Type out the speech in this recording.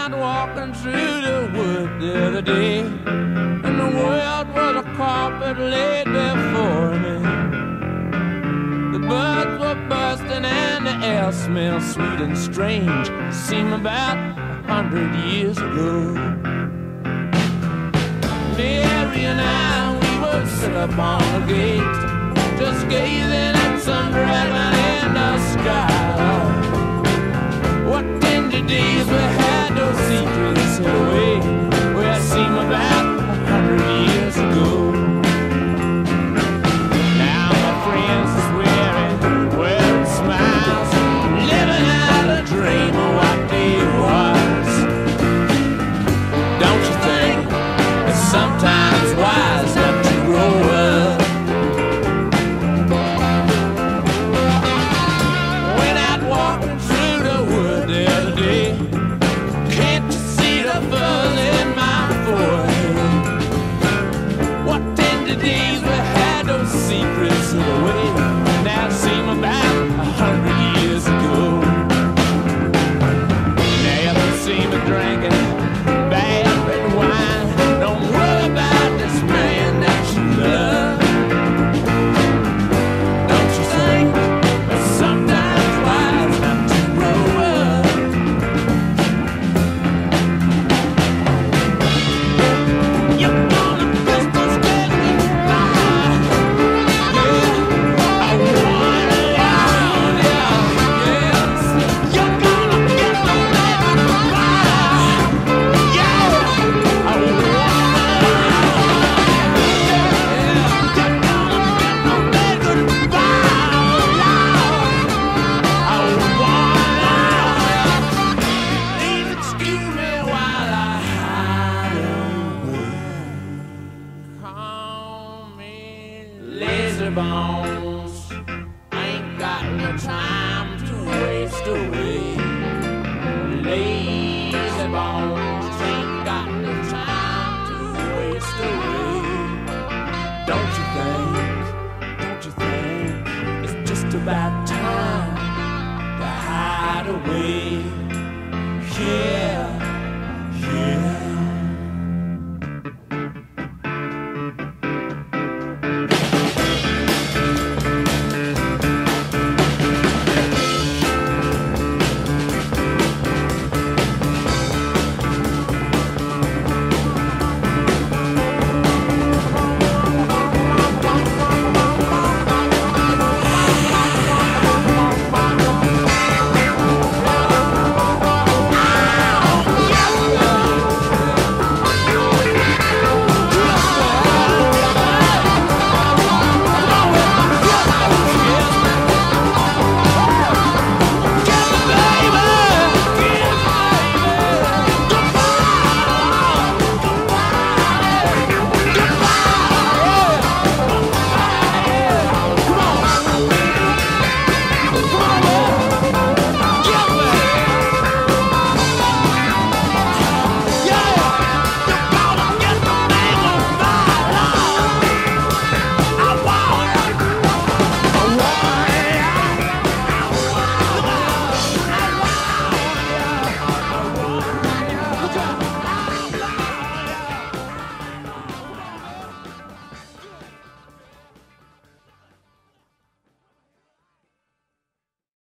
out walking through the wood the other day, and the world was a carpet laid before me. The birds were busting and the air smelled sweet and strange. Seemed about a hundred years ago. Mary and I, we were sit up on the gate, just gazing lazy bones. Ain't got no time to waste away. Lazy bones ain't got no time to waste away. Don't you think? Don't you think it's just about time to hide away? Yeah.